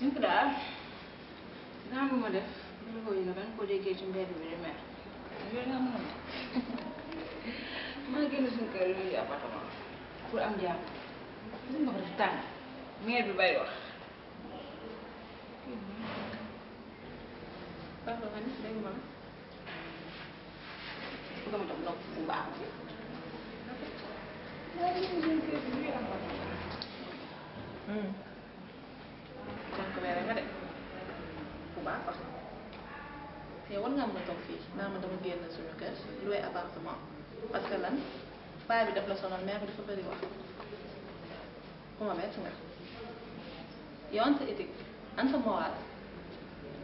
ñëpp daal daan lu ma def lu ko yëg dañ ko déggee ci mbedd bi di mer yooyu nga mën maa génn suñu kër yi di appartement pour am jàmm gis nga ko def tàng meer bi bay wax papa man dégg ma bu ko ma tam nopp bu baax maa génn suñu kër yi di appartement kon ko mere nga de bu baax sax te war ngaa mën a toog fii naa ma dama génn suñu kër loué appartement parce que lan paa bi daf la sonal mère bi dafa bëri wax ku ma bett nga yow an sa éthique an sa moral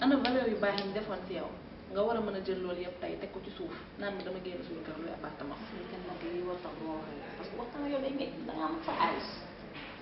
ana valeur yu baax yi ñu defoon ci yow nga war a mën a jël loolu yëpp tey teg ko ci suuf naan ma dama génn suñu kër loué appartement. parce que waxtaan yow day nekk da nga am sa xaalis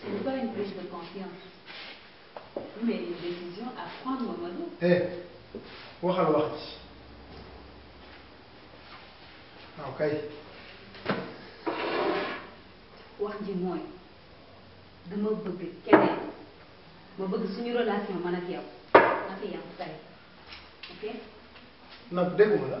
C'est pas une prise de conscience. Mais une décision à prendre, Mamadou. eh waxal wax ci waaw kay wax ji mooy dama bëgg keneen ma bëgg suñu relation man ak yow na fi yam tey ok nag dégguma la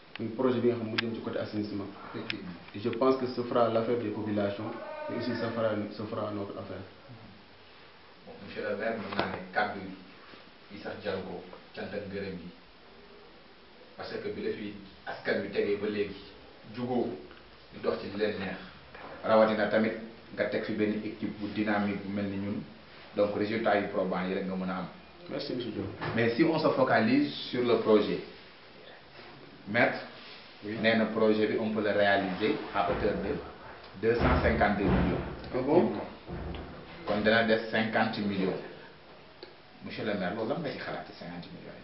muy projet bi nga xam mu jëm ci côté assainissement et je pense que ce fera l'affaire des populations mais aussi ça fera ce fera notre affaire bon monsieur le maire mën naa ne kàddu yi yi sax jar ko cant ak ngërëm yi parce que bi la fi askan wi tegee ba léegi jugoo di dox ci li leen neex rawatina tamit nga teg fi benn équipe bu dynamique bu mel ni ñun donc résultat yu probant yi rek nga mën a am merci monsieur Diop mais si on se focalise sur le projet maître nee na projet bi on peut le réaliser à hauteur de deux cent cinquante deux millions ah bon kon dana des cinquante millions monsieur le maire loolu lan nga ci xalaat ci cinquante millions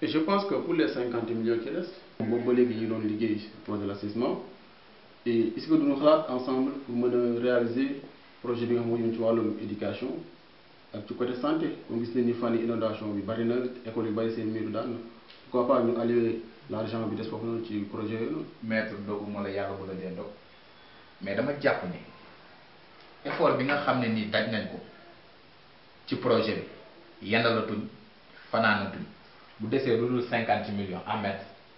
yi et je pense que pour les cinquante millions qui restent boobu ba léegi ñu doon liggéey sur le plan de l'assainissement et est-ce que duñu xalaat ensemble pour mën a réaliser projet bi nga xam ne moo jëm ci wàllum éducation ak ci côté santé comme gis nañ ni fan yi inondation bi bari na école yu bari seen miiru daan na pourquoi pas ñu allouer l'argent bi des foofu noonu ci projet yooyu noonu. maître dogu ma la yàlla bu la dee dog mais dama jàpp ne effort bi nga xam ne nii daj nañ ko ci projet bi yendalatuñ fanaanatuñ bu desee lu dul cinquante millions en mètre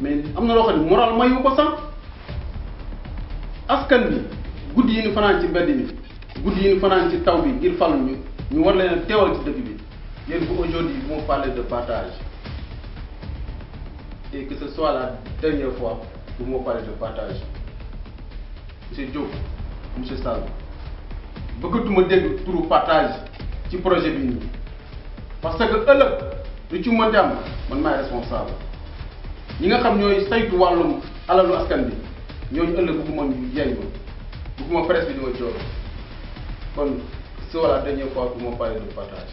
mais am na loo xam ne moral mayu ko sax askan bi guddi yi ñu fanaan ci mbedd mi guddi yi ñu fanaan ci taw bi ngir falu ñu ñu war leen a teewal ci dëkk bi yéen bu aujourd'hui bu ma parler de partage et que ce soit la dernière fois bu ma parler de partage monsieur Diop monsieur Sall bëggatuma dégg turu partage ci projet bi nii parce que ëllëg lu ci mën am man maay responsable ñi nga xam ñooy saytu wàllum alalu askan bi ñooñu ëllëg bëgguma ñu yey ma bëgguma presse bi di ma joor kon c'est la dernière fois que ma parle de partage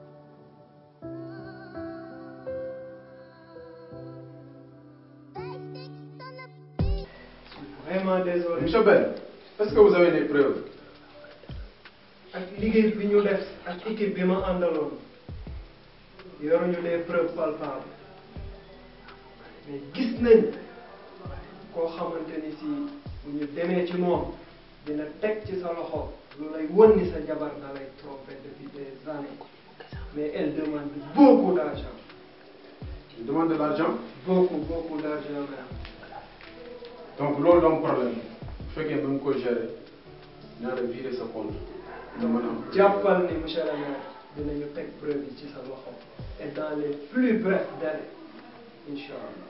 Vraiment désolé. Monsieur Ben, est-ce que vous avez des preuves ak liggéey bi ñu def ak équipe bi ma àndaloon yoruñu des preuves palpables mais gis nañ koo xamante ni si bu ñu demee ci moom dina teg ci sa loxo lu lay won ni sa jabar da lay trompé depuis des années mais elle demande beaucoup d' argent. elle demande de l' argent. beaucoup beaucoup d' argent même. donc loolu doon problème bu fekkee ba nga koy gérer naa la virer sa compte nga mën a am. jàppal ni monsieur le maire dinañu teg preuve yi ci sa loxo et dans les plus brefs délais incha allah.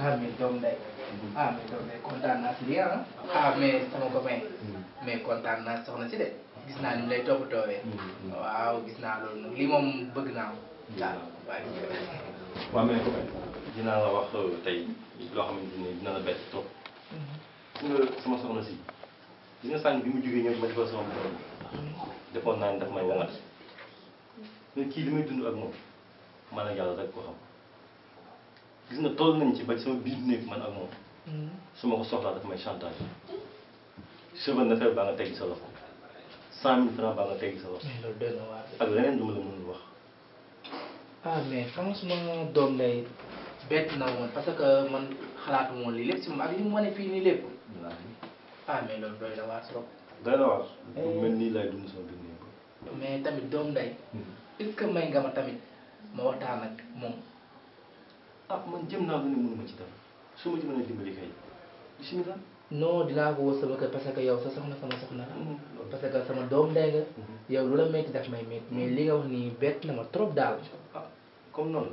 ah mais doom day ah mais doom day kontaan naa si lii ah ah mais sama copain mais kontaan naa soxna si de gis naa ni mu lay toppatoowee waaw gis naa loolu nag lii moom bëgg naa ko waaw waaye gis nga waaw mais ko dinaa la wax tey loo xamante ni dina la bett trop su nga sama soxna si li nga sànq bi mu jógee ñëw di ma defal sama borom defoon naa ne daf may wangat mais kii li may dund ak moom man ak yàlla rek ko xam gis nga toll nañ ci ba ci sama biir néeg man ak moom su ma ko soxlaa daf may chantage cheveux na fer baa nga teggi sa loxo cent mille francs baa nga teggi sa loxo mais loolu doy na waar de. ak leneen du ma la mënul wax ah mais franchement doom day bett na woon parce que man xalaatu woon lii lépp si moom ak li mu wane fii nii lépp ah mais loolu doy na waar trop. doy na waar bu mel nii laay dund sama biir mais tamit doom nday est-ce que may nga ma tamit ma waxtaan ak moom ah man jëm naa lu ne mënuma ci dara su ma ci mën a dimbali kay bismillah non dinaa ko woo sama kër parce que yow sa soxna sama soxna la parce que sama doom nday nga yow lu la metti daf may metti mais li nga wax nii bett na ma trop daal ah comme noonu